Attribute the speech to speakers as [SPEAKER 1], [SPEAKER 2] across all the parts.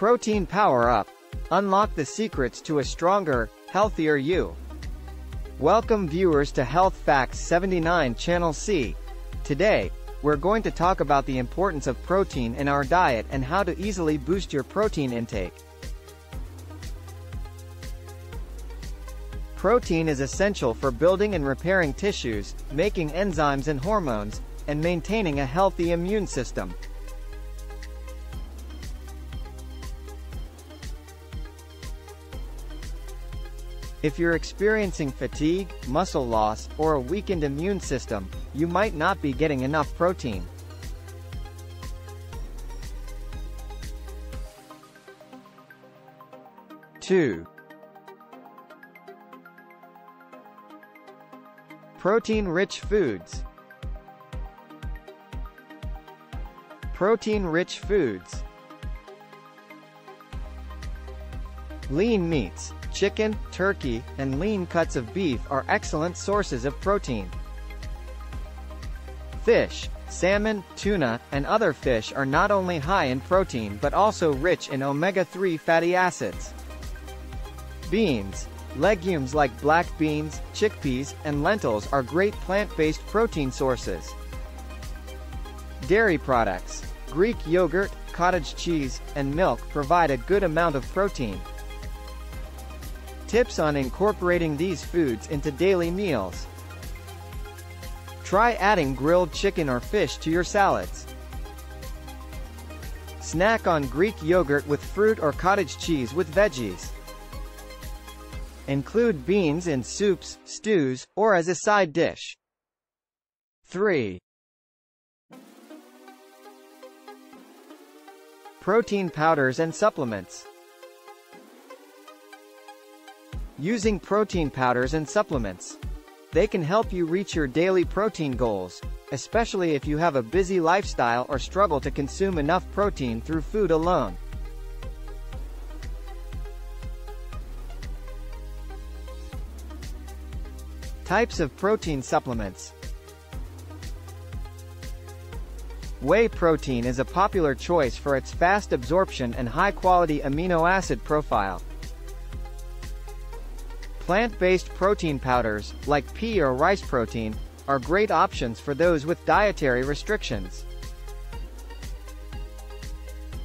[SPEAKER 1] Protein Power Up. Unlock the secrets to a stronger, healthier you. Welcome viewers to Health Facts 79 Channel C. Today, we're going to talk about the importance of protein in our diet and how to easily boost your protein intake. Protein is essential for building and repairing tissues, making enzymes and hormones, and maintaining a healthy immune system. If you're experiencing fatigue, muscle loss, or a weakened immune system, you might not be getting enough protein. Two. Protein-rich foods. Protein-rich foods. Lean meats, chicken, turkey, and lean cuts of beef are excellent sources of protein. Fish, salmon, tuna, and other fish are not only high in protein but also rich in omega-3 fatty acids. Beans, legumes like black beans, chickpeas, and lentils are great plant-based protein sources. Dairy products, Greek yogurt, cottage cheese, and milk provide a good amount of protein. Tips on incorporating these foods into daily meals. Try adding grilled chicken or fish to your salads. Snack on Greek yogurt with fruit or cottage cheese with veggies. Include beans in soups, stews, or as a side dish. 3. Protein powders and supplements. Using protein powders and supplements. They can help you reach your daily protein goals, especially if you have a busy lifestyle or struggle to consume enough protein through food alone. Types of protein supplements Whey protein is a popular choice for its fast absorption and high-quality amino acid profile. Plant-based protein powders, like pea or rice protein, are great options for those with dietary restrictions.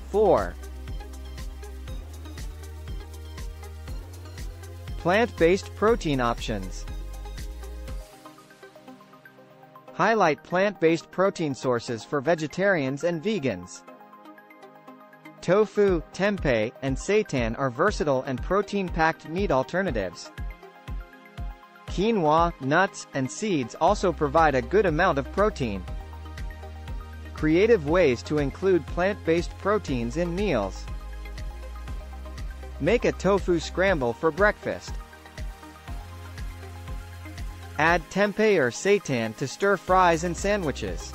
[SPEAKER 1] 4. Plant-based protein options. Highlight plant-based protein sources for vegetarians and vegans. Tofu, tempeh, and seitan are versatile and protein-packed meat alternatives. Quinoa, nuts, and seeds also provide a good amount of protein. Creative ways to include plant-based proteins in meals. Make a tofu scramble for breakfast. Add tempeh or seitan to stir fries and sandwiches.